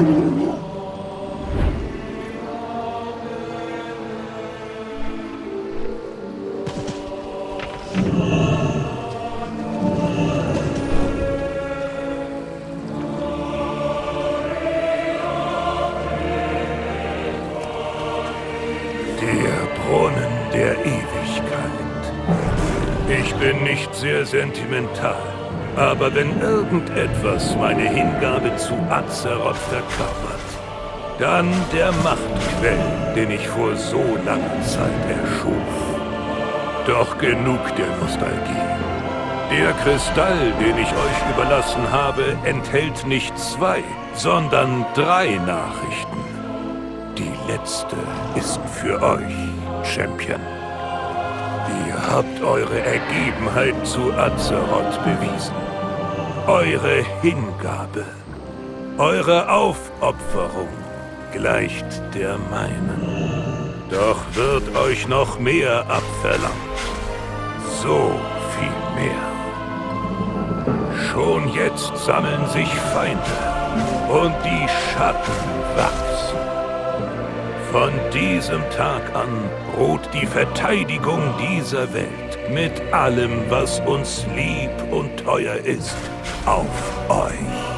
Der Brunnen der Ewigkeit. Ich bin nicht sehr sentimental, aber wenn irgendetwas meine Hingabe zu Azeroth verkörpert, dann der Machtquell, den ich vor so langer Zeit erschuf. Doch genug der Nostalgie. Der Kristall, den ich euch überlassen habe, enthält nicht zwei, sondern drei Nachrichten. Die letzte ist für euch, Champion. Habt eure Ergebenheit zu Azeroth bewiesen. Eure Hingabe, eure Aufopferung gleicht der meinen. Doch wird euch noch mehr abverlangt. So viel mehr. Schon jetzt sammeln sich Feinde und die Schatten wachsen. Von diesem Tag an ruht die Verteidigung dieser Welt mit allem, was uns lieb und teuer ist, auf euch.